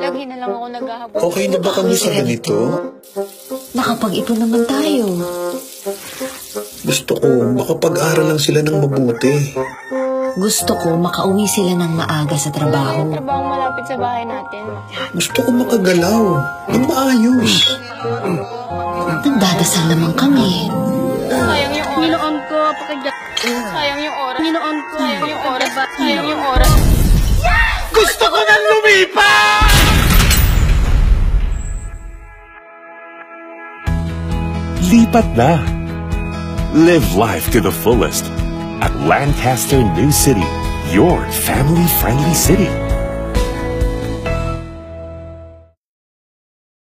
Lagi na lang ako naghahabol. Okay na ba kami sa ganito? Nakapag-ipon naman tayo. Gusto ko, makapag-aral lang sila ng mabuti. Gusto ko makauwi sila ng maaga sa trabaho. Trabaho malapit sa bahay natin. Gusto ko makagalaw ng maayos. Nagdadasal naman kami. Sayang yung oras. Panginoon ko, pakigyan. Sayang yung oras. Panginoon ko, Sayang yung oras. Sayang yung oras. Gusto ko nang lumipat! Lipat na! Live life to the fullest at Lancaster New City, your family-friendly city.